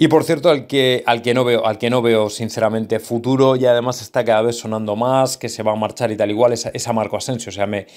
Y por cierto, al que, al que no veo, al que no veo sinceramente futuro y además está cada vez sonando más, que se va a marchar y tal igual, es, a Marco Asensio. O sea, me,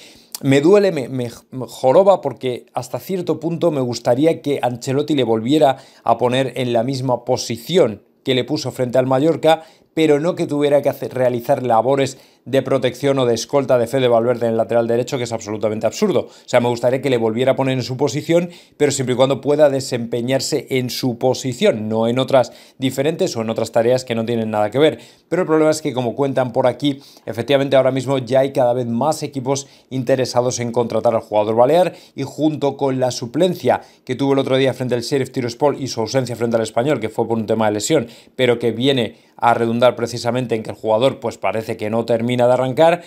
me duele, me, me, joroba porque hasta cierto punto me gustaría que Ancelotti le volviera a poner en la misma posición que le puso frente al Mallorca, pero no que tuviera que realizar labores de protección o de escolta de Fede Valverde en el lateral derecho, que es absolutamente absurdo. O sea, me gustaría que le volviera a poner en su posición, pero siempre y cuando pueda desempeñarse en su posición, no en otras diferentes o en otras tareas que no tienen nada que ver. Pero el problema es que, como cuentan por aquí, efectivamente ahora mismo ya hay cada vez más equipos interesados en contratar al jugador balear y junto con la suplencia que tuvo el otro día frente al Sheriff Tiraspol y su ausencia frente al español, que fue por un tema de lesión, pero que viene a redundar precisamente en que el jugador pues parece que no termina de arrancar.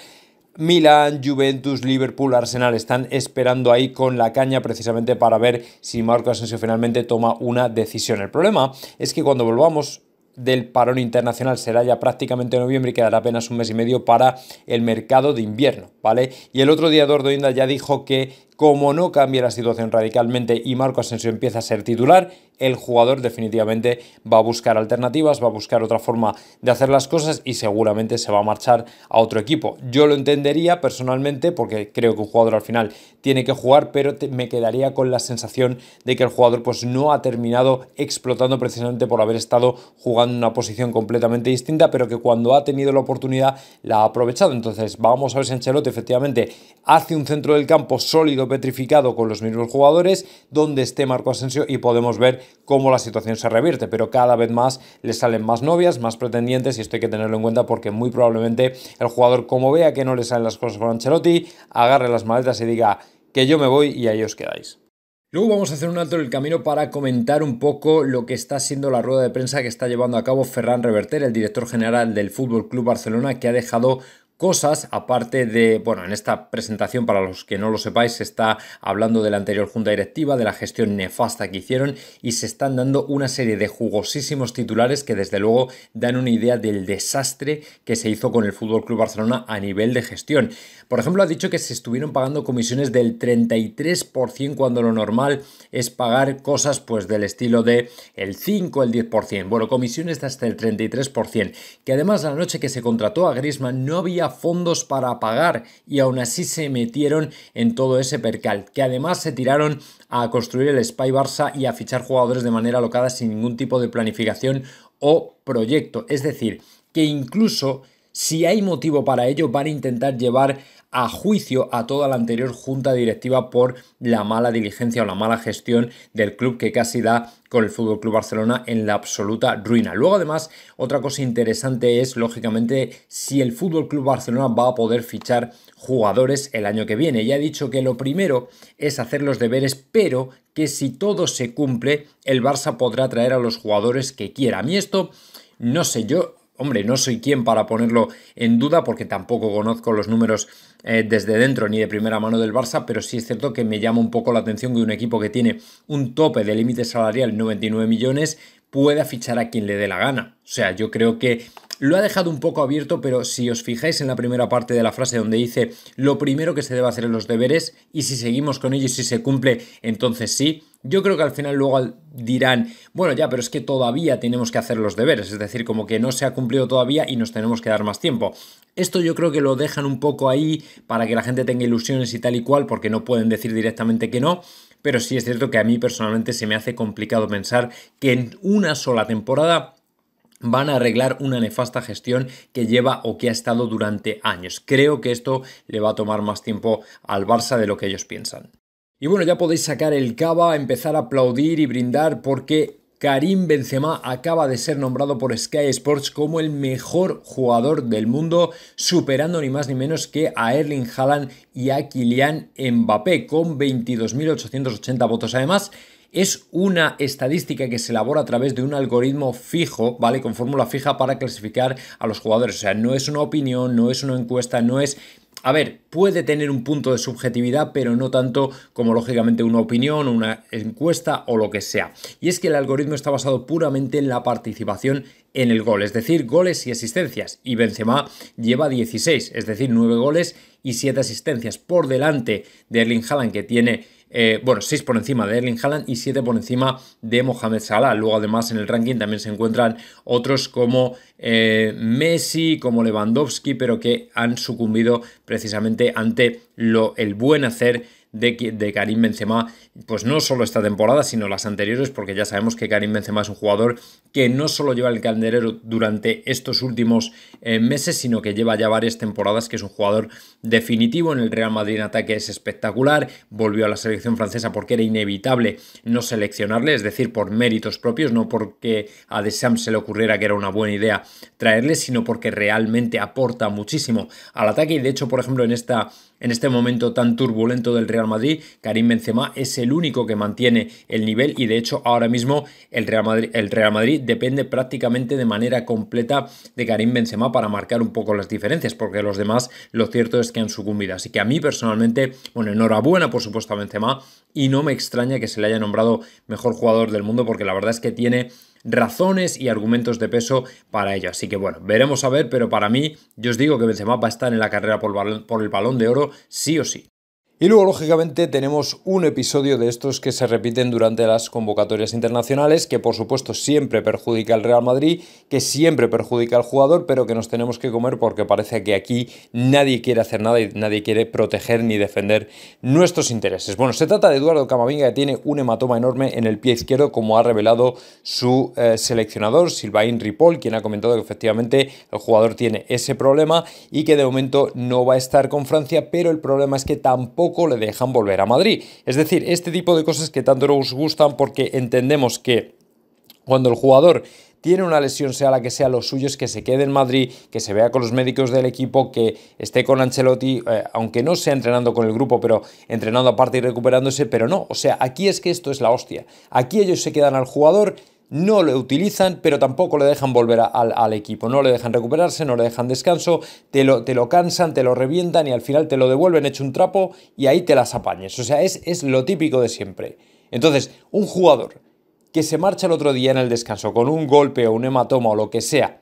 Milan, Juventus, Liverpool, Arsenal están esperando ahí con la caña precisamente para ver si Marco Asensio finalmente toma una decisión. El problema es que cuando volvamos del parón internacional será ya prácticamente noviembre y quedará apenas un mes y medio para el mercado de invierno, ¿vale? Y el otro día Eduardo Inda ya dijo que como no cambie la situación radicalmente y Marco Asensio empieza a ser titular, el jugador definitivamente va a buscar alternativas, va a buscar otra forma de hacer las cosas y seguramente se va a marchar a otro equipo. Yo lo entendería personalmente porque creo que un jugador al final tiene que jugar, pero me quedaría con la sensación de que el jugador pues no ha terminado explotando precisamente por haber estado jugando en una posición completamente distinta, pero que cuando ha tenido la oportunidad la ha aprovechado. Entonces vamos a ver si Ancelotti efectivamente hace un centro del campo sólido petrificado con los mismos jugadores, donde esté Marco Asensio y podemos ver cómo la situación se revierte. Pero cada vez más le salen más novias, más pretendientes y esto hay que tenerlo en cuenta porque muy probablemente el jugador, como vea que no le salen las cosas con Ancelotti, agarre las maletas y diga que yo me voy y ahí os quedáis. Luego vamos a hacer un alto en el camino para comentar un poco lo que está siendo la rueda de prensa que está llevando a cabo Ferran Reverter, el director general del Fútbol Club Barcelona, que ha dejado cosas, aparte de, bueno, en esta presentación, para los que no lo sepáis, se está hablando de la anterior junta directiva, de la gestión nefasta que hicieron y se están dando una serie de jugosísimos titulares que desde luego dan una idea del desastre que se hizo con el Fútbol Club Barcelona a nivel de gestión. Por ejemplo, ha dicho que se estuvieron pagando comisiones del 33% cuando lo normal es pagar cosas pues del estilo de el 5, el 10%. Bueno, comisiones de hasta el 33%, que además la noche que se contrató a Griezmann no había fondos para pagar y aún así se metieron en todo ese percal, que además se tiraron a construir el Spy Barça y a fichar jugadores de manera alocada sin ningún tipo de planificación o proyecto. Es decir, que incluso si hay motivo para ello, van a intentar llevar a juicio a toda la anterior junta directiva por la mala diligencia o la mala gestión del club que casi da con el Fútbol Club Barcelona en la absoluta ruina. Luego, además, otra cosa interesante es, lógicamente, si el Fútbol Club Barcelona va a poder fichar jugadores el año que viene. Ya ha dicho que lo primero es hacer los deberes, pero que si todo se cumple, el Barça podrá traer a los jugadores que quiera. A mí esto, no sé, yo Hombre, no soy quien para ponerlo en duda porque tampoco conozco los números eh, desde dentro ni de primera mano del Barça, pero sí es cierto que me llama un poco la atención que un equipo que tiene un tope de límite salarial 99 millones pueda fichar a quien le dé la gana. O sea, yo creo que lo ha dejado un poco abierto, pero si os fijáis en la primera parte de la frase donde dice lo primero que se debe hacer en los deberes y si seguimos con ellos y si se cumple, entonces sí. Yo creo que al final luego dirán, bueno, ya, pero es que todavía tenemos que hacer los deberes, es decir, como que no se ha cumplido todavía y nos tenemos que dar más tiempo. Esto yo creo que lo dejan un poco ahí para que la gente tenga ilusiones y tal y cual, porque no pueden decir directamente que no, pero sí es cierto que a mí personalmente se me hace complicado pensar que en una sola temporada van a arreglar una nefasta gestión que lleva o que ha estado durante años. Creo que esto le va a tomar más tiempo al Barça de lo que ellos piensan. Y bueno, ya podéis sacar el cava, empezar a aplaudir y brindar porque Karim Benzema acaba de ser nombrado por Sky Sports como el mejor jugador del mundo, superando ni más ni menos que a Erling Haaland y a Kylian Mbappé con 22.880 votos. Además, es una estadística que se elabora a través de un algoritmo fijo, ¿vale? Con fórmula fija para clasificar a los jugadores. O sea, no es una opinión, no es una encuesta, no es a ver, puede tener un punto de subjetividad, pero no tanto como lógicamente una opinión, una encuesta o lo que sea. Y es que el algoritmo está basado puramente en la participación en el gol, es decir, goles y asistencias. Y Benzema lleva 16, es decir, 9 goles y 7 asistencias por delante de Erling Haaland que tiene eh, bueno, 6 por encima de Erling Haaland y 7 por encima de Mohamed Salah. Luego además en el ranking también se encuentran otros como eh, Messi, como Lewandowski, pero que han sucumbido precisamente ante lo, el buen hacer de, Karim Benzema, pues no solo esta temporada, sino las anteriores, porque ya sabemos que Karim Benzema es un jugador que no solo lleva el candelero durante estos últimos eh, meses, sino que lleva ya varias temporadas, que es un jugador definitivo en el Real Madrid en ataque, es espectacular, volvió a la selección francesa porque era inevitable no seleccionarle, es decir, por méritos propios, no porque a Deschamps se le ocurriera que era una buena idea traerle, sino porque realmente aporta muchísimo al ataque. Y de hecho, por ejemplo, en esta en este momento tan turbulento del Real Madrid, Karim Benzema es el único que mantiene el nivel y de hecho ahora mismo el Real Madrid, depende prácticamente de manera completa de Karim Benzema para marcar un poco las diferencias, porque los demás lo cierto es que han sucumbido. Así que a mí personalmente, bueno, enhorabuena por supuesto a Benzema y no me extraña que se le haya nombrado mejor jugador del mundo porque la verdad es que tiene razones y argumentos de peso para ello. Así que bueno, veremos a ver, pero para mí, yo os digo que Benzema va a estar en la carrera por, por el balón de oro sí o sí. Y luego, lógicamente, tenemos un episodio de estos que se repiten durante las convocatorias internacionales, que por supuesto siempre perjudica al Real Madrid, que siempre perjudica al jugador, pero que nos tenemos que comer porque parece que aquí nadie quiere hacer nada y nadie quiere proteger ni defender nuestros intereses. Bueno, se trata de Eduardo Camavinga, que tiene un hematoma enorme en el pie izquierdo, como ha revelado su eh, seleccionador, Silvain Ripoll, quien ha comentado que efectivamente el jugador tiene ese problema y que de momento no va a estar con Francia, pero el problema es que tampoco le dejan volver a Madrid. Es decir, este tipo de cosas que tanto nos gustan porque entendemos que cuando el jugador tiene una lesión, sea la que sea, lo suyo es que se quede en Madrid, que se vea con los médicos del equipo, que esté con Ancelotti, eh, aunque no sea entrenando con el grupo, pero entrenando aparte y recuperándose, pero no, o sea, aquí es que esto es la hostia. Aquí ellos se quedan al jugador no lo utilizan, pero tampoco le dejan volver al, equipo, no le dejan recuperarse, no le dejan descanso, te lo, te lo, cansan, te lo revientan y al final te lo devuelven hecho un trapo y ahí te las apañes. O sea, es, es lo típico de siempre. Entonces, un jugador que se marcha el otro día en el descanso con un golpe o un hematoma o lo que sea,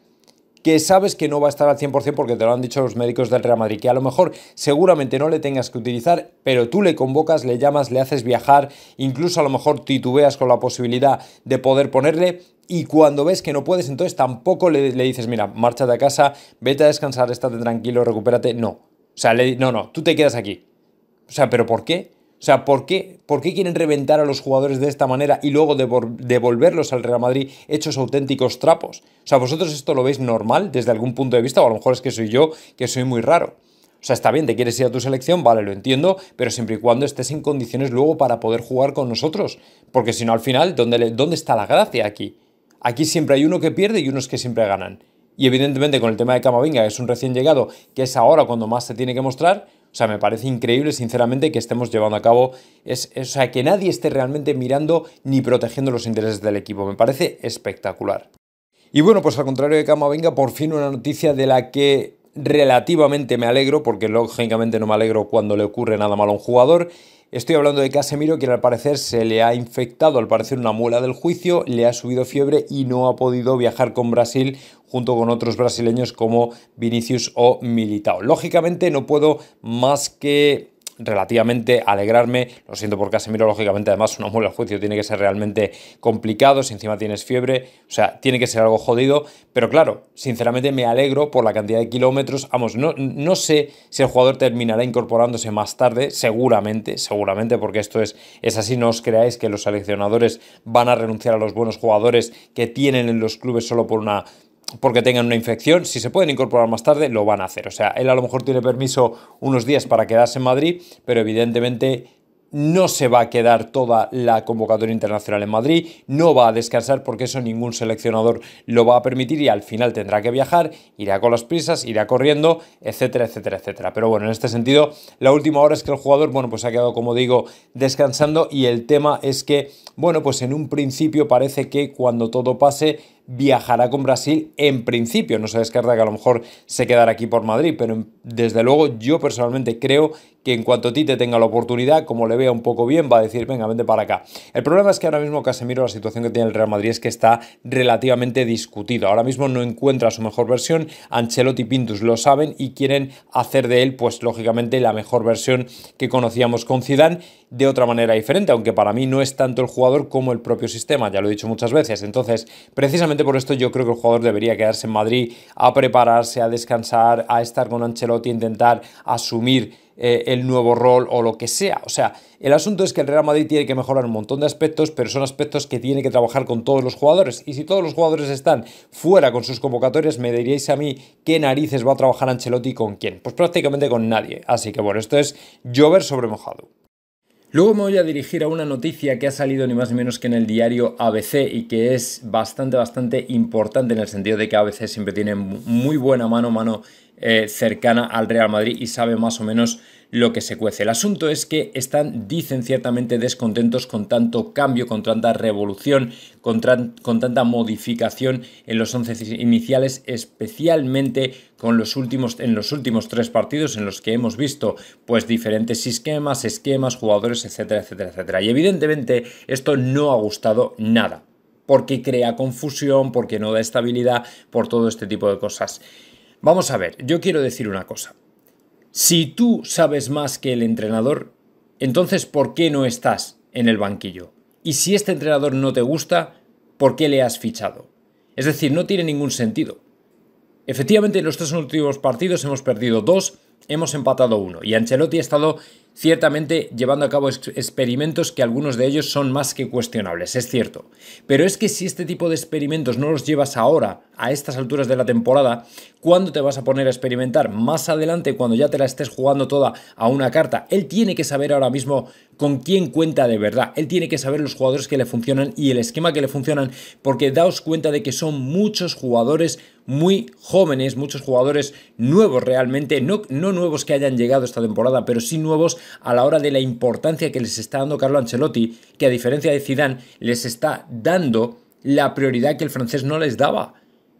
que sabes que no va a estar al 100% porque te lo han dicho los médicos del Real Madrid, que a lo mejor seguramente no le tengas que utilizar, pero tú le convocas, le llamas, le haces viajar, incluso a lo mejor titubeas con la posibilidad de poder ponerle y cuando ves que no puedes, entonces tampoco le, dices, mira, márchate a casa, vete a descansar, estate tranquilo, recupérate. No. O sea, le, no, no, tú te quedas aquí. O sea, ¿pero por qué? O sea, ¿por qué, ¿por qué quieren reventar a los jugadores de esta manera y luego devolverlos al Real Madrid hechos auténticos trapos? O sea, ¿vosotros esto lo veis normal desde algún punto de vista? O a lo mejor es que soy yo, que soy muy raro. O sea, está bien, te quieres ir a tu selección, vale, lo entiendo, pero siempre y cuando estés en condiciones luego para poder jugar con nosotros. Porque si no, al final, ¿dónde, ¿dónde está la gracia aquí? Aquí siempre hay uno que pierde y unos que siempre ganan. Y evidentemente con el tema de Camavinga, que es un recién llegado, que es ahora cuando más se tiene que mostrar, o sea, me parece increíble, sinceramente, que estemos llevando a cabo, es, o sea, que nadie esté realmente mirando ni protegiendo los intereses del equipo. Me parece espectacular. Y bueno, pues al contrario de Camavinga, por fin una noticia de la que relativamente me alegro, porque lógicamente no me alegro cuando le ocurre nada malo a un jugador. Estoy hablando de Casemiro, quien al parecer se le ha infectado, al parecer una muela del juicio, le ha subido fiebre y no ha podido viajar con Brasil junto con otros brasileños como Vinicius o Militao. Lógicamente no puedo más que relativamente alegrarme. Lo siento por Casemiro, lógicamente, además una muela al juicio tiene que ser realmente complicado, si encima tienes fiebre, o sea, tiene que ser algo jodido, pero claro, sinceramente me alegro por la cantidad de kilómetros. Vamos, no, no sé si el jugador terminará incorporándose más tarde, seguramente, seguramente, porque esto es, es así, no os creáis que los seleccionadores van a renunciar a los buenos jugadores que tienen en los clubes solo por una porque tengan una infección, si se pueden incorporar más tarde, lo van a hacer. O sea, él a lo mejor tiene permiso unos días para quedarse en Madrid, pero evidentemente no se va a quedar toda la convocatoria internacional en Madrid, no va a descansar porque eso ningún seleccionador lo va a permitir y al final tendrá que viajar, irá con las prisas, irá corriendo, etcétera, etcétera, etcétera. Pero bueno, en este sentido, la última hora es que el jugador, bueno, pues ha quedado, como digo, descansando y el tema es que, bueno, pues en un principio parece que cuando todo pase viajará con Brasil en principio. No se descarta que a lo mejor se quedará aquí por Madrid, pero desde luego yo personalmente creo que en cuanto Tite tenga la oportunidad, como le vea un poco bien, va a decir, venga, vente para acá. El problema es que ahora mismo Casemiro, la situación que tiene el Real Madrid es que está relativamente discutido. Ahora mismo no encuentra su mejor versión, Ancelotti y Pintus lo saben y quieren hacer de él, pues lógicamente, la mejor versión que conocíamos con Zidane de otra manera diferente, aunque para mí no es tanto el jugador como el propio sistema, ya lo he dicho muchas veces. Entonces, precisamente por esto yo creo que el jugador debería quedarse en Madrid a prepararse, a descansar, a estar con Ancelotti, a intentar asumir eh, el nuevo rol o lo que sea. O sea, el asunto es que el Real Madrid tiene que mejorar un montón de aspectos, pero son aspectos que tiene que trabajar con todos los jugadores. Y si todos los jugadores están fuera con sus convocatorias, me diríais a mí qué narices va a trabajar Ancelotti con quién. Pues prácticamente con nadie. Así que bueno, esto es llover sobre mojado. Luego me voy a dirigir a una noticia que ha salido ni más ni menos que en el diario ABC y que es bastante, bastante importante en el sentido de que ABC siempre tiene muy buena mano, mano eh, cercana al Real Madrid y sabe más o menos lo que se cuece. El asunto es que están, dicen ciertamente, descontentos con tanto cambio, con tanta revolución, con, con tanta modificación en los once iniciales, especialmente con los últimos, en los últimos tres partidos en los que hemos visto pues diferentes esquemas, esquemas, jugadores, etcétera, etcétera, etcétera. Y evidentemente esto no ha gustado nada porque crea confusión, porque no da estabilidad, por todo este tipo de cosas. Vamos a ver, yo quiero decir una cosa. Si tú sabes más que el entrenador, entonces ¿por qué no estás en el banquillo? Y si este entrenador no te gusta, ¿por qué le has fichado? Es decir, no tiene ningún sentido. Efectivamente, en los tres últimos partidos hemos perdido dos, hemos empatado uno. Y Ancelotti ha estado ciertamente llevando a cabo experimentos que algunos de ellos son más que cuestionables, es cierto. Pero es que si este tipo de experimentos no los llevas ahora, a estas alturas de la temporada, ¿cuándo te vas a poner a experimentar? Más adelante, cuando ya te la estés jugando toda a una carta. Él tiene que saber ahora mismo con quién cuenta de verdad. Él tiene que saber los jugadores que le funcionan y el esquema que le funcionan, porque daos cuenta de que son muchos jugadores muy jóvenes, muchos jugadores nuevos realmente, no, no nuevos que hayan llegado esta temporada, pero sí nuevos a la hora de la importancia que les está dando Carlo Ancelotti, que a diferencia de Zidane les está dando la prioridad que el francés no les daba.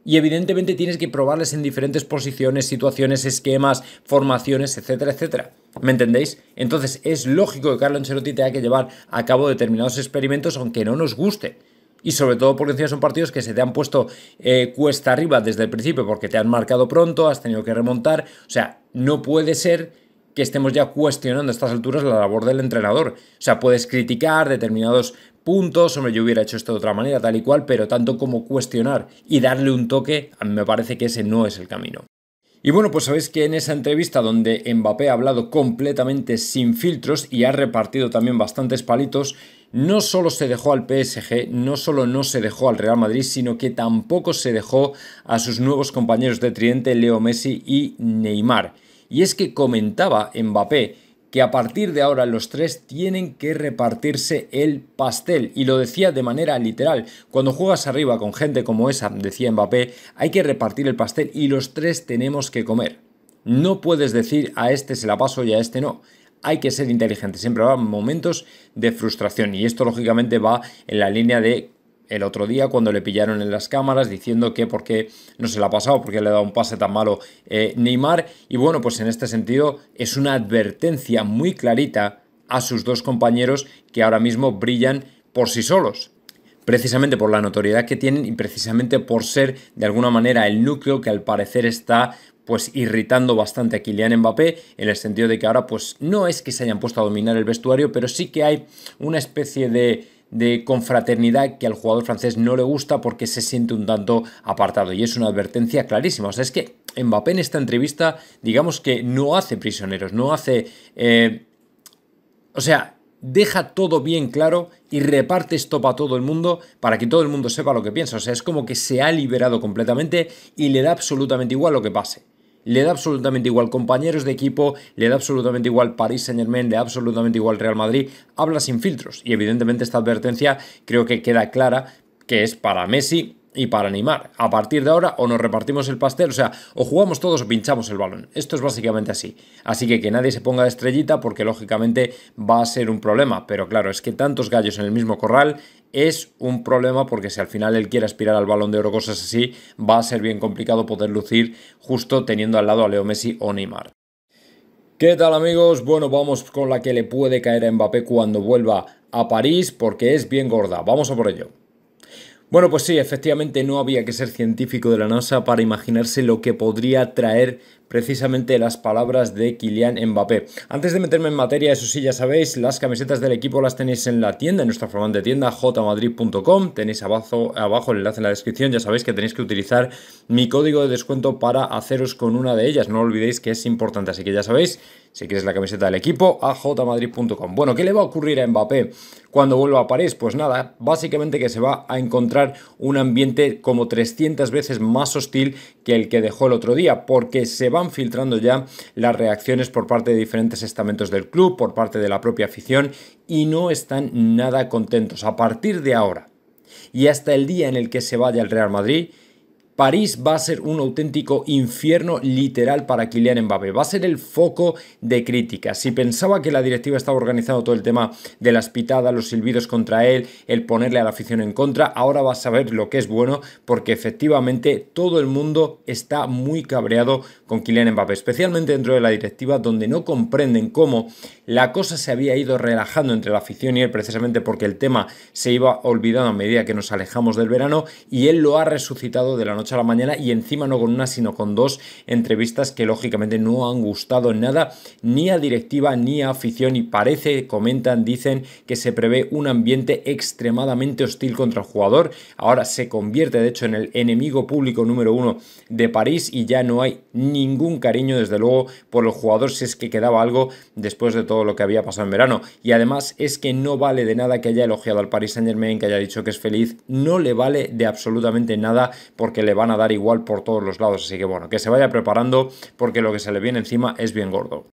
Y evidentemente tienes que probarles en diferentes posiciones, situaciones, esquemas, formaciones, etcétera, etcétera. ¿Me entendéis? Entonces es lógico que Carlo Ancelotti tenga que llevar a cabo determinados experimentos aunque no nos guste. Y sobre todo porque encima son partidos que se te han puesto eh, cuesta arriba desde el principio porque te han marcado pronto, has tenido que remontar. O sea, no puede ser que estemos ya cuestionando a estas alturas la labor del entrenador. O sea, puedes criticar determinados puntos, hombre, yo hubiera hecho esto de otra manera, tal y cual, pero tanto como cuestionar y darle un toque, me parece que ese no es el camino. Y bueno, pues sabéis que en esa entrevista donde Mbappé ha hablado completamente sin filtros y ha repartido también bastantes palitos, no solo se dejó al PSG, no solo no se dejó al Real Madrid, sino que tampoco se dejó a sus nuevos compañeros de Triente, Leo Messi y Neymar. Y es que comentaba Mbappé que a partir de ahora los tres tienen que repartirse el pastel. Y lo decía de manera literal. Cuando juegas arriba con gente como esa, decía Mbappé, hay que repartir el pastel y los tres tenemos que comer. No puedes decir a este se la paso y a este no. Hay que ser inteligente. Siempre va momentos de frustración. Y esto lógicamente va en la línea de el otro día cuando le pillaron en las cámaras diciendo que por qué no se le ha pasado, porque le ha dado un pase tan malo eh, Neymar. Y bueno, pues en este sentido es una advertencia muy clarita a sus dos compañeros que ahora mismo brillan por sí solos. Precisamente por la notoriedad que tienen y precisamente por ser de alguna manera el núcleo que al parecer está pues irritando bastante a Kylian Mbappé en el sentido de que ahora pues no es que se hayan puesto a dominar el vestuario, pero sí que hay una especie de de confraternidad que al jugador francés no le gusta porque se siente un tanto apartado y es una advertencia clarísima. O sea, es que Mbappé en esta entrevista, digamos que no hace prisioneros, no hace... Eh, o sea, deja todo bien claro y reparte esto para todo el mundo para que todo el mundo sepa lo que piensa. O sea, es como que se ha liberado completamente y le da absolutamente igual lo que pase le da absolutamente igual compañeros de equipo, le da absolutamente igual París Saint Germain, le da absolutamente igual Real Madrid, habla sin filtros y evidentemente esta advertencia creo que queda clara que es para Messi y para animar. A partir de ahora o nos repartimos el pastel, o sea, o jugamos todos o pinchamos el balón. Esto es básicamente así. Así que que nadie se ponga de estrellita porque lógicamente va a ser un problema. Pero claro, es que tantos gallos en el mismo corral es un problema porque si al final él quiere aspirar al balón de oro, cosas así, va a ser bien complicado poder lucir justo teniendo al lado a Leo Messi o Neymar. ¿Qué tal amigos? Bueno, vamos con la que le puede caer a Mbappé cuando vuelva a París porque es bien gorda. Vamos a por ello. Bueno, pues sí, efectivamente no había que ser científico de la NASA para imaginarse lo que podría traer precisamente las palabras de Kylian Mbappé. Antes de meterme en materia, eso sí, ya sabéis, las camisetas del equipo las tenéis en la tienda, en nuestra de tienda jmadrid.com, tenéis abajo, abajo el enlace en la descripción, ya sabéis que tenéis que utilizar mi código de descuento para haceros con una de ellas, no olvidéis que es importante, así que ya sabéis, si quieres la camiseta del equipo, a jmadrid.com. Bueno, ¿qué le va a ocurrir a Mbappé cuando vuelva a París? Pues nada, básicamente que se va a encontrar un ambiente como 300 veces más hostil que el que dejó el otro día, porque se van filtrando ya las reacciones por parte de diferentes estamentos del club, por parte de la propia afición, y no están nada contentos. A partir de ahora y hasta el día en el que se vaya el Real Madrid, París va a ser un auténtico infierno literal para Kylian Mbappé. Va a ser el foco de críticas. Si pensaba que la directiva estaba organizando todo el tema de las pitadas, los silbidos contra él, el ponerle a la afición en contra, ahora va a saber lo que es bueno porque efectivamente todo el mundo está muy cabreado con Kylian Mbappé, especialmente dentro de la directiva donde no comprenden cómo la cosa se había ido relajando entre la afición y él precisamente porque el tema se iba olvidando a medida que nos alejamos del verano y él lo ha resucitado de la noche a la mañana y encima no con una, sino con dos entrevistas que lógicamente no han gustado nada ni a directiva ni a afición y parece, comentan, dicen que se prevé un ambiente extremadamente hostil contra el jugador. Ahora se convierte de hecho en el enemigo público número uno de París y ya no hay ningún cariño desde luego por el jugador si es que quedaba algo después de todo lo que había pasado en verano. Y además es que no vale de nada que haya elogiado al Paris Saint Germain, que haya dicho que es feliz, no le vale de absolutamente nada porque le van a dar igual por todos los lados. Así que bueno, que se vaya preparando porque lo que se le viene encima es bien gordo.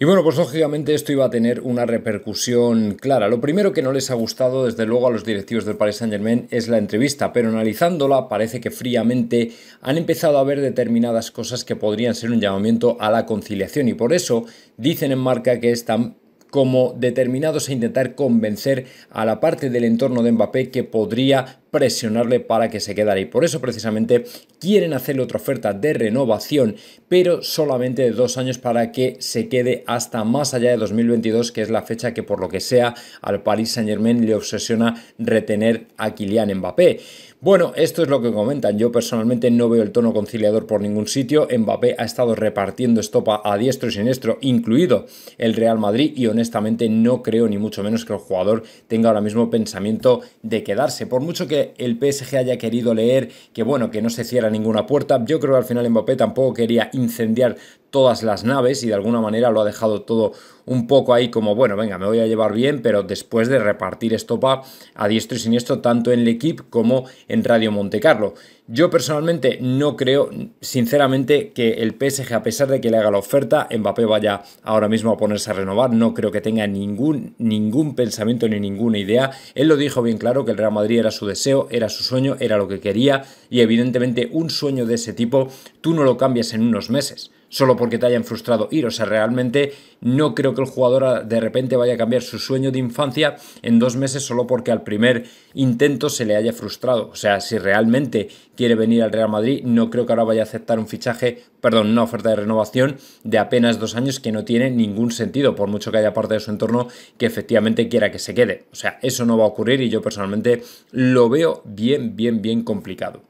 Y bueno, pues lógicamente esto iba a tener una repercusión clara. Lo primero que no les ha gustado, desde luego, a los directivos del Paris Saint Germain es la entrevista, pero analizándola parece que fríamente han empezado a ver determinadas cosas que podrían ser un llamamiento a la conciliación y por eso dicen en marca que están como determinados a intentar convencer a la parte del entorno de Mbappé que podría presionarle para que se quedara y por eso precisamente quieren hacerle otra oferta de renovación pero solamente de dos años para que se quede hasta más allá de 2022 que es la fecha que por lo que sea al Paris Saint Germain le obsesiona retener a Kylian Mbappé bueno, esto es lo que comentan. Yo personalmente no veo el tono conciliador por ningún sitio. Mbappé ha estado repartiendo estopa a diestro y siniestro, incluido el Real Madrid, y honestamente no creo ni mucho menos que el jugador tenga ahora mismo pensamiento de quedarse. Por mucho que el PSG haya querido leer que bueno, que no se cierra ninguna puerta, yo creo que al final Mbappé tampoco quería incendiar todas las naves y de alguna manera lo ha dejado todo un poco ahí como, bueno, venga, me voy a llevar bien, pero después de repartir estopa a diestro y siniestro tanto en el equipo como en Radio Monte Carlo. Yo personalmente no creo, sinceramente, que el PSG, a pesar de que le haga la oferta, Mbappé vaya ahora mismo a ponerse a renovar. No creo que tenga ningún, ningún pensamiento ni ninguna idea. Él lo dijo bien claro que el Real Madrid era su deseo, era su sueño, era lo que quería y evidentemente un sueño de ese tipo tú no lo cambias en unos meses solo porque te hayan frustrado ir. O sea, realmente no creo que el jugador de repente vaya a cambiar su sueño de infancia en dos meses solo porque al primer intento se le haya frustrado. O sea, si realmente quiere venir al Real Madrid, no creo que ahora vaya a aceptar un fichaje, perdón, una oferta de renovación de apenas dos años que no tiene ningún sentido, por mucho que haya parte de su entorno que efectivamente quiera que se quede. O sea, eso no va a ocurrir y yo personalmente lo veo bien, bien, bien complicado.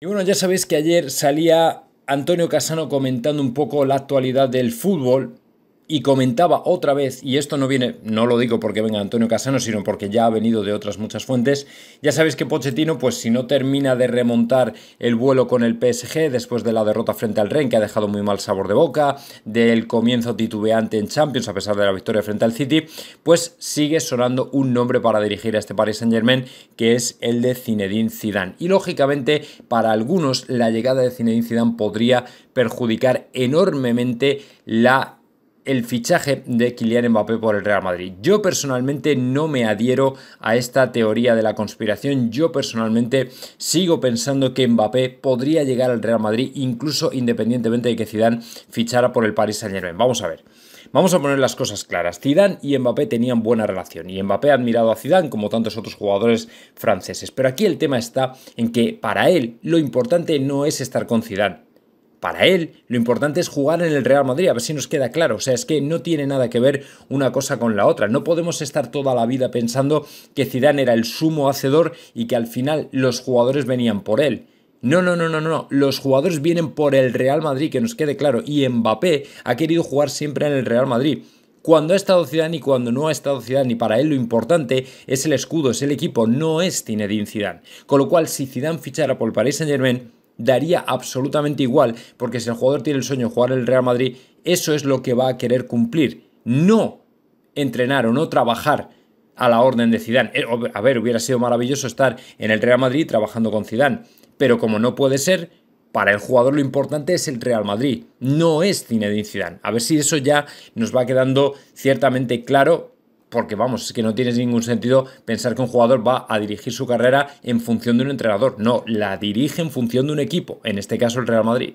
Y bueno, ya sabéis que ayer salía Antonio Casano comentando un poco la actualidad del fútbol y comentaba otra vez, y esto no viene, no lo digo porque venga Antonio Casano, sino porque ya ha venido de otras muchas fuentes, ya sabéis que Pochettino, pues si no termina de remontar el vuelo con el PSG después de la derrota frente al Ren, que ha dejado muy mal sabor de boca, del comienzo titubeante en Champions a pesar de la victoria frente al City, pues sigue sonando un nombre para dirigir a este Paris Saint Germain, que es el de Zinedine Zidane. Y lógicamente, para algunos, la llegada de Zinedine Zidane podría perjudicar enormemente la el fichaje de Kylian Mbappé por el Real Madrid. Yo personalmente no me adhiero a esta teoría de la conspiración. Yo personalmente sigo pensando que Mbappé podría llegar al Real Madrid incluso independientemente de que Zidane fichara por el Paris Saint-Germain. Vamos a ver. Vamos a poner las cosas claras. Zidane y Mbappé tenían buena relación y Mbappé ha admirado a Zidane como tantos otros jugadores franceses. Pero aquí el tema está en que para él lo importante no es estar con Zidane. Para él, lo importante es jugar en el Real Madrid, a ver si nos queda claro. O sea, es que no tiene nada que ver una cosa con la otra. No podemos estar toda la vida pensando que Zidane era el sumo hacedor y que al final los jugadores venían por él. No, no, no, no, no. Los jugadores vienen por el Real Madrid, que nos quede claro. Y Mbappé ha querido jugar siempre en el Real Madrid. Cuando ha estado Zidane y cuando no ha estado Zidane, y para él lo importante es el escudo, es el equipo, no es Zinedine Zidane. Con lo cual, si Zidane fichara por el Paris Saint-Germain, daría absolutamente igual, porque si el jugador tiene el sueño de jugar el Real Madrid, eso es lo que va a querer cumplir. No entrenar o no trabajar a la orden de Zidane. Eh, a ver, hubiera sido maravilloso estar en el Real Madrid trabajando con Zidane, pero como no puede ser, para el jugador lo importante es el Real Madrid, no es Zinedine Zidane. A ver si eso ya nos va quedando ciertamente claro, porque vamos, es que no tiene ningún sentido pensar que un jugador va a dirigir su carrera en función de un entrenador. No, la dirige en función de un equipo, en este caso el Real Madrid.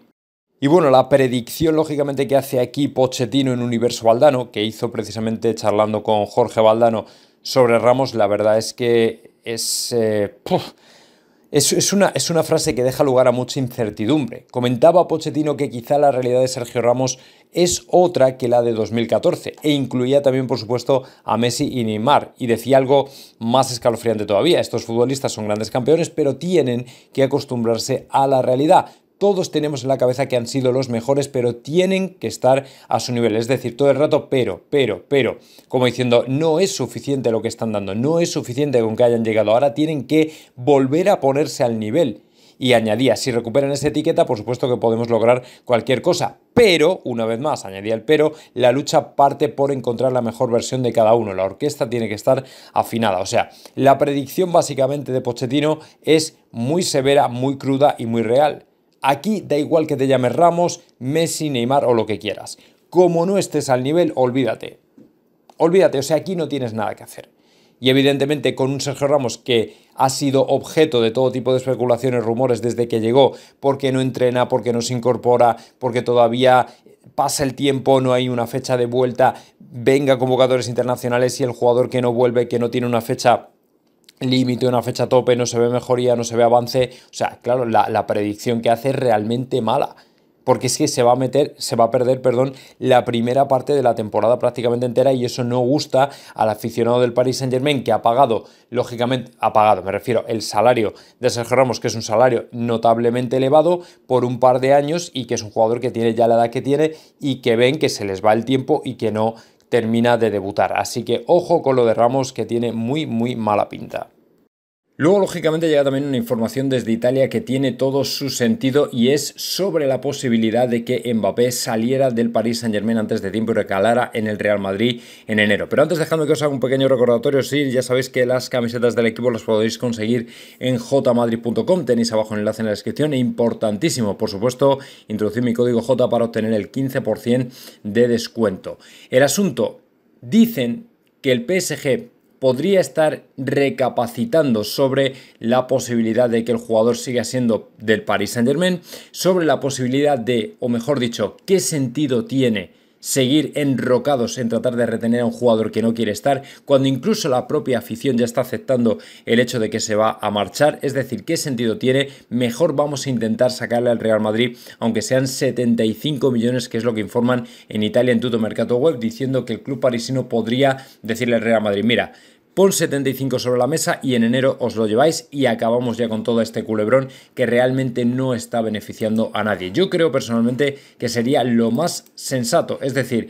Y bueno, la predicción lógicamente que hace aquí Pochettino en Universo Valdano, que hizo precisamente charlando con Jorge Valdano sobre Ramos, la verdad es que es... Eh, es, una, una, frase que deja lugar a mucha incertidumbre. Comentaba Pochettino que quizá la realidad de Sergio Ramos es otra que la de 2014 e incluía también, por supuesto, a Messi y Neymar. Y decía algo más escalofriante todavía. Estos futbolistas son grandes campeones, pero tienen que acostumbrarse a la realidad todos tenemos en la cabeza que han sido los mejores, pero tienen que estar a su nivel. Es decir, todo el rato, pero, pero, pero, como diciendo, no es suficiente lo que están dando, no es suficiente con que hayan llegado. Ahora tienen que volver a ponerse al nivel. Y añadía, si recuperan esa etiqueta, por supuesto que podemos lograr cualquier cosa. Pero, una vez más, añadía el pero, la lucha parte por encontrar la mejor versión de cada uno. La orquesta tiene que estar afinada. O sea, la predicción básicamente de Pochettino es muy severa, muy cruda y muy real. Aquí da igual que te llames Ramos, Messi, Neymar o lo que quieras. Como no estés al nivel, olvídate. Olvídate, o sea, aquí no tienes nada que hacer. Y evidentemente con un Sergio Ramos que ha sido objeto de todo tipo de especulaciones, rumores desde que llegó, porque no entrena, porque no se incorpora, porque todavía pasa el tiempo, no hay una fecha de vuelta, venga convocadores internacionales y el jugador que no vuelve, que no tiene una fecha límite, una fecha tope, no se ve mejoría, no se ve avance. O sea, claro, la, predicción que hace es realmente mala. Porque es que se va a meter, se va a perder, perdón, la primera parte de la temporada prácticamente entera y eso no gusta al aficionado del Paris Saint Germain que ha pagado, lógicamente, ha pagado, me refiero, el salario de Sergio Ramos, que es un salario notablemente elevado por un par de años y que es un jugador que tiene ya la edad que tiene y que ven que se les va el tiempo y que no termina de debutar. Así que ojo con lo de Ramos que tiene muy muy mala pinta. Luego, lógicamente, llega también una información desde Italia que tiene todo su sentido y es sobre la posibilidad de que Mbappé saliera del Paris Saint Germain antes de tiempo y recalara en el Real Madrid en enero. Pero antes, dejadme que os haga un pequeño recordatorio. Sí, ya sabéis que las camisetas del equipo las podéis conseguir en jmadrid.com. Tenéis abajo el enlace en la descripción. E importantísimo, por supuesto, introducir mi código J para obtener el 15% de descuento. El asunto, dicen que el PSG podría estar recapacitando sobre la posibilidad de que el jugador siga siendo del Paris Saint Germain, sobre la posibilidad de, o mejor dicho, qué sentido tiene seguir enrocados en tratar de retener a un jugador que no quiere estar, cuando incluso la propia afición ya está aceptando el hecho de que se va a marchar. Es decir, ¿qué sentido tiene? Mejor vamos a intentar sacarle al Real Madrid, aunque sean 75 millones, que es lo que informan en Italia en Tuto Mercato Web, diciendo que el club parisino podría decirle al Real Madrid, mira, Pon 75 sobre la mesa y en enero os lo lleváis y acabamos ya con todo este culebrón que realmente no está beneficiando a nadie. Yo creo personalmente que sería lo más sensato, es decir,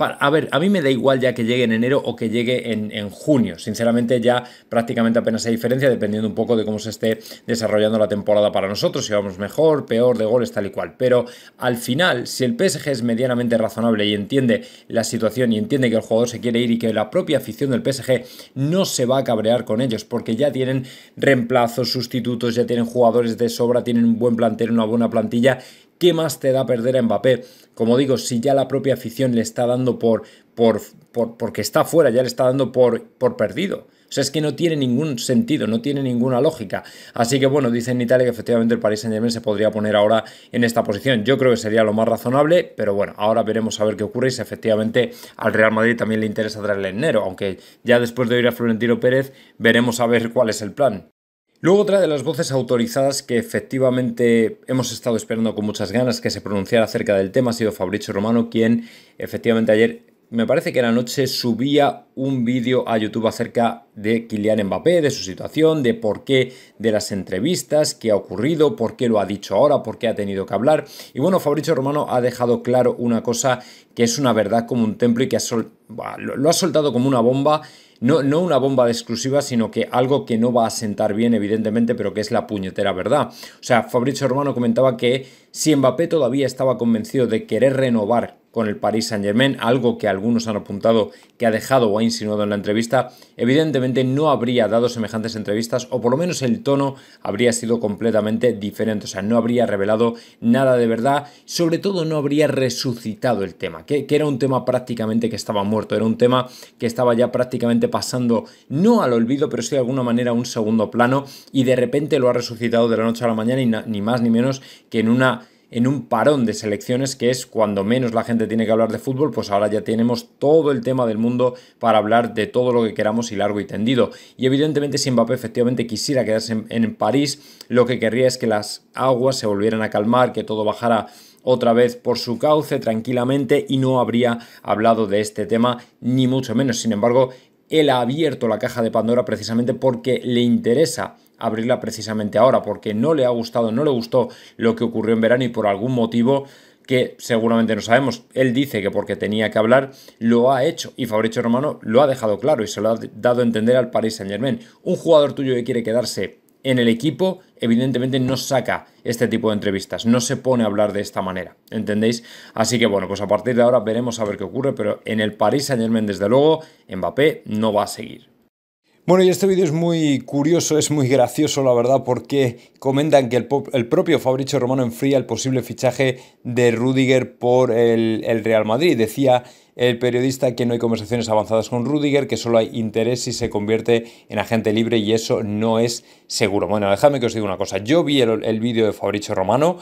a ver, a mí me da igual ya que llegue en enero o que llegue en, junio. Sinceramente, ya prácticamente apenas hay diferencia, dependiendo un poco de cómo se esté desarrollando la temporada para nosotros, si vamos mejor, peor, de goles, tal y cual. Pero al final, si el PSG es medianamente razonable y entiende la situación y entiende que el jugador se quiere ir y que la propia afición del PSG no se va a cabrear con ellos, porque ya tienen reemplazos, sustitutos, ya tienen jugadores de sobra, tienen un buen plantel, una buena plantilla ¿qué más te da perder a Mbappé? Como digo, si ya la propia afición le está dando por, por, por porque está fuera, ya le está dando por, por perdido. O sea, es que no tiene ningún sentido, no tiene ninguna lógica. Así que bueno, dicen en Italia que efectivamente el Paris Saint Germain se podría poner ahora en esta posición. Yo creo que sería lo más razonable, pero bueno, ahora veremos a ver qué ocurre y si efectivamente al Real Madrid también le interesa traerle enero, aunque ya después de oír a Florentino Pérez veremos a ver cuál es el plan. Luego otra de las voces autorizadas que efectivamente hemos estado esperando con muchas ganas que se pronunciara acerca del tema ha sido Fabrizio Romano, quien efectivamente ayer me parece que en la noche subía un vídeo a YouTube acerca de Kylian Mbappé, de su situación, de por qué, de las entrevistas, qué ha ocurrido, por qué lo ha dicho ahora, por qué ha tenido que hablar. Y bueno, Fabricio Romano ha dejado claro una cosa que es una verdad como un templo y que lo ha soltado como una bomba no, no una bomba de exclusiva, sino que algo que no va a sentar bien, evidentemente, pero que es la puñetera verdad. O sea, Fabrizio Romano comentaba que si Mbappé todavía estaba convencido de querer renovar con el Paris Saint Germain, algo que algunos han apuntado que ha dejado o ha insinuado en la entrevista, evidentemente no habría dado semejantes entrevistas o por lo menos el tono habría sido completamente diferente, o sea, no habría revelado nada de verdad, sobre todo no habría resucitado el tema, que, que era un tema prácticamente que estaba muerto, era un tema que estaba ya prácticamente pasando no al olvido, pero sí de alguna manera a un segundo plano y de repente lo ha resucitado de la noche a la mañana y ni más ni menos que en una en un parón de selecciones que es cuando menos la gente tiene que hablar de fútbol, pues ahora ya tenemos todo el tema del mundo para hablar de todo lo que queramos y largo y tendido. Y evidentemente si Mbappé efectivamente quisiera quedarse en, en París, lo que querría es que las aguas se volvieran a calmar, que todo bajara otra vez por su cauce tranquilamente y no habría hablado de este tema ni mucho menos. Sin embargo, él ha abierto la caja de Pandora precisamente porque le interesa abrirla precisamente ahora, porque no le ha gustado, no le gustó lo que ocurrió en verano y por algún motivo que seguramente no sabemos. Él dice que porque tenía que hablar, lo ha hecho. Y Fabricio Romano lo ha dejado claro y se lo ha dado a entender al Paris Saint Germain. Un jugador tuyo que quiere quedarse en el equipo, evidentemente no saca este tipo de entrevistas, no se pone a hablar de esta manera, ¿entendéis? Así que bueno, pues a partir de ahora veremos a ver qué ocurre, pero en el Paris Saint Germain, desde luego, Mbappé no va a seguir. Bueno, y este vídeo es muy curioso, es muy gracioso, la verdad, porque comentan que el, propio Fabricio Romano enfría el posible fichaje de Rudiger por el, Real Madrid. Decía el periodista que no hay conversaciones avanzadas con Rudiger, que solo hay interés si se convierte en agente libre y eso no es seguro. Bueno, déjame que os diga una cosa. Yo vi el, el vídeo de Fabricio Romano.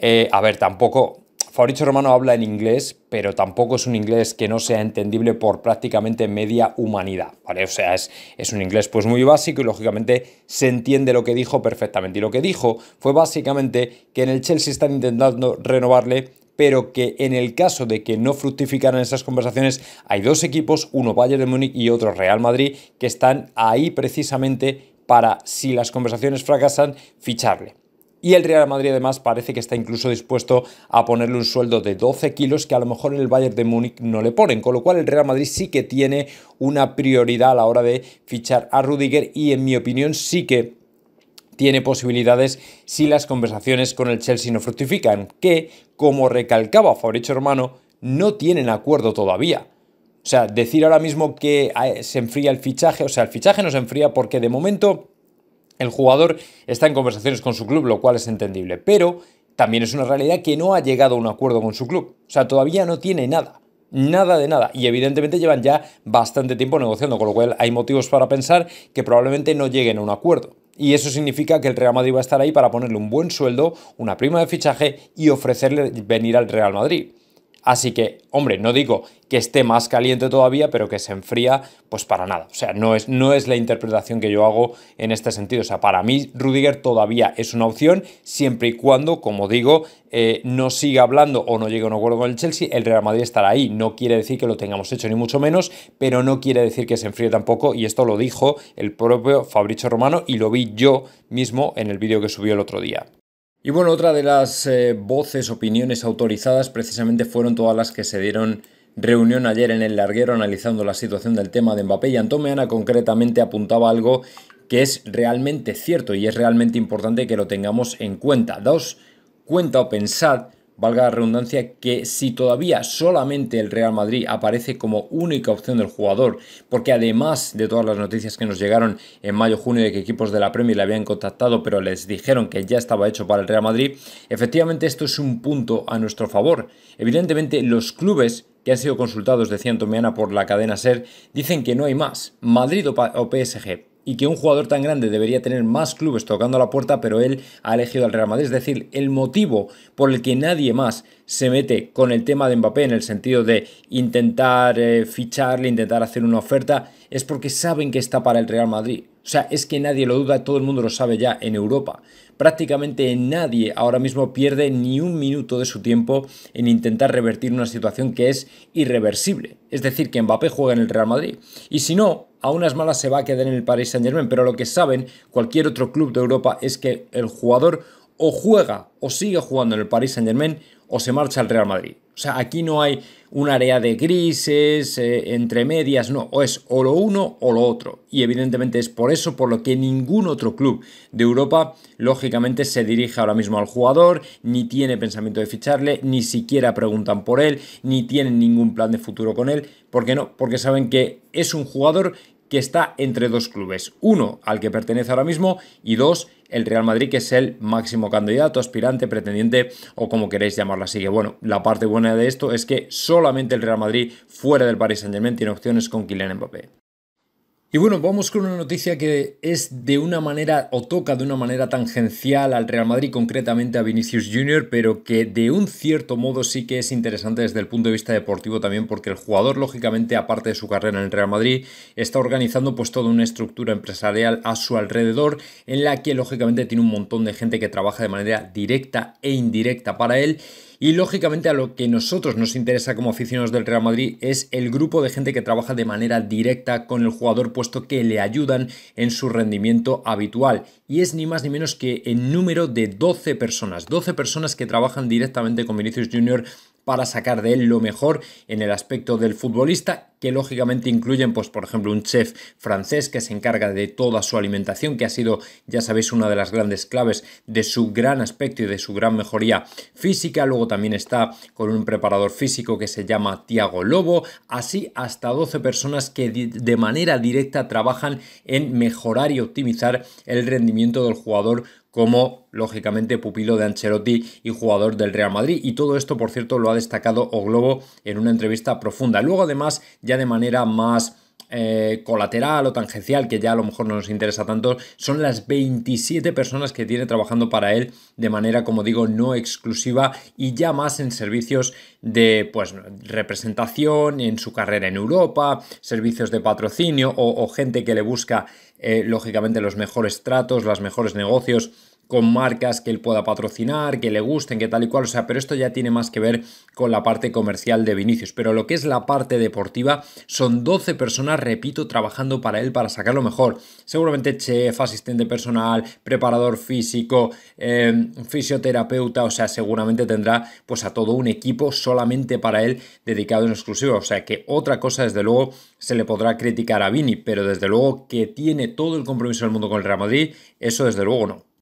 Eh, a ver, tampoco Fabricio Romano habla en inglés, pero tampoco es un inglés que no sea entendible por prácticamente media humanidad. O sea, es, es un inglés pues muy básico y lógicamente se entiende lo que dijo perfectamente. Y lo que dijo fue básicamente que en el Chelsea están intentando renovarle pero que en el caso de que no fructificaran esas conversaciones, hay dos equipos, uno Bayern de Múnich y otro Real Madrid, que están ahí precisamente para, si las conversaciones fracasan, ficharle. Y el Real Madrid además parece que está incluso dispuesto a ponerle un sueldo de 12 kilos que a lo mejor en el Bayern de Múnich no le ponen. Con lo cual el Real Madrid sí que tiene una prioridad a la hora de fichar a Rudiger y en mi opinión sí que tiene posibilidades si las conversaciones con el Chelsea no fructifican, que, como recalcaba Fabricio Hermano, no tienen acuerdo todavía. O sea, decir ahora mismo que eh, se enfría el fichaje, o sea, el fichaje no se enfría porque de momento el jugador está en conversaciones con su club, lo cual es entendible, pero también es una realidad que no ha llegado a un acuerdo con su club. O sea, todavía no tiene nada. Nada de nada. Y evidentemente llevan ya bastante tiempo negociando, con lo cual hay motivos para pensar que probablemente no lleguen a un acuerdo. Y eso significa que el Real Madrid va a estar ahí para ponerle un buen sueldo, una prima de fichaje y ofrecerle venir al Real Madrid. Así que, hombre, no digo que esté más caliente todavía, pero que se enfría, pues para nada. O sea, no es, no es la interpretación que yo hago en este sentido. O sea, para mí Rudiger todavía es una opción, siempre y cuando, como digo, eh, no siga hablando o no llegue a un acuerdo con el Chelsea, el Real Madrid estará ahí. No quiere decir que lo tengamos hecho, ni mucho menos, pero no quiere decir que se enfríe tampoco. Y esto lo dijo el propio Fabricio Romano y lo vi yo mismo en el vídeo que subió el otro día. Y bueno, otra de las eh, voces, opiniones autorizadas precisamente fueron todas las que se dieron reunión ayer en el larguero analizando la situación del tema de Mbappé y Antomeana concretamente apuntaba algo que es realmente cierto y es realmente importante que lo tengamos en cuenta. Daos cuenta o pensad valga la redundancia, que si todavía solamente el Real Madrid aparece como única opción del jugador, porque además de todas las noticias que nos llegaron en mayo-junio de que equipos de la Premier le habían contactado, pero les dijeron que ya estaba hecho para el Real Madrid, efectivamente esto es un punto a nuestro favor. Evidentemente los clubes que han sido consultados, decían Tomeana, por la cadena SER, dicen que no hay más, Madrid o PSG y que un jugador tan grande debería tener más clubes tocando la puerta, pero él ha elegido al Real Madrid. Es decir, el motivo por el que nadie más se mete con el tema de Mbappé en el sentido de intentar eh, ficharle, intentar hacer una oferta, es porque saben que está para el Real Madrid. O sea, es que nadie lo duda, todo el mundo lo sabe ya en Europa. Prácticamente nadie ahora mismo pierde ni un minuto de su tiempo en intentar revertir una situación que es irreversible. Es decir, que Mbappé juega en el Real Madrid. Y si no, a unas malas se va a quedar en el Paris Saint Germain, pero lo que saben cualquier otro club de Europa es que el jugador o juega o sigue jugando en el Paris Saint Germain o se marcha al Real Madrid. O sea, aquí no hay un área de grises, eh, entre medias, no, o es o lo uno o lo otro. Y evidentemente es por eso por lo que ningún otro club de Europa, lógicamente, se dirige ahora mismo al jugador, ni tiene pensamiento de ficharle, ni siquiera preguntan por él, ni tienen ningún plan de futuro con él. ¿Por qué no? Porque saben que es un jugador que está entre dos clubes. Uno, al que pertenece ahora mismo, y dos, el Real Madrid, que es el máximo candidato, aspirante, pretendiente o como queréis llamarlo. Así que bueno, la parte buena de esto es que solamente el Real Madrid, fuera del Paris Saint-Germain, tiene opciones con Kylian Mbappé. Y bueno, vamos con una noticia que es de una manera o toca de una manera tangencial al Real Madrid, concretamente a Vinicius Jr., pero que de un cierto modo sí que es interesante desde el punto de vista deportivo también, porque el jugador, lógicamente, aparte de su carrera en el Real Madrid, está organizando pues toda una estructura empresarial a su alrededor, en la que lógicamente tiene un montón de gente que trabaja de manera directa e indirecta para él y lógicamente a lo que nosotros nos interesa como aficionados del Real Madrid es el grupo de gente que trabaja de manera directa con el jugador puesto que le ayudan en su rendimiento habitual. Y es ni más ni menos que el número de 12 personas. 12 personas que trabajan directamente con Vinicius Jr para sacar de él lo mejor en el aspecto del futbolista, que lógicamente incluyen, pues por ejemplo, un chef francés que se encarga de toda su alimentación, que ha sido, ya sabéis, una de las grandes claves de su gran aspecto y de su gran mejoría física. Luego también está con un preparador físico que se llama Tiago Lobo, así hasta 12 personas que de manera directa trabajan en mejorar y optimizar el rendimiento del jugador como lógicamente pupilo de Ancelotti y jugador del Real Madrid. Y todo esto, por cierto, lo ha destacado O Globo en una entrevista profunda. Luego, además, ya de manera más eh, colateral o tangencial, que ya a lo mejor no nos interesa tanto, son las 27 personas que tiene trabajando para él de manera, como digo, no exclusiva y ya más en servicios de pues, representación en su carrera en Europa, servicios de patrocinio o, gente que le busca, eh, lógicamente, los mejores tratos, los mejores negocios con marcas que él pueda patrocinar, que le gusten, que tal y cual, o sea, pero esto ya tiene más que ver con la parte comercial de Vinicius, pero lo que es la parte deportiva son 12 personas, repito, trabajando para él para sacarlo mejor. Seguramente chef, asistente personal, preparador físico, em, fisioterapeuta, o sea, seguramente tendrá pues a todo un equipo solamente para él dedicado en exclusivo, o sea, que otra cosa desde luego se le podrá criticar a Vini, pero desde luego que tiene todo el compromiso del mundo con el Real Madrid, eso desde luego no.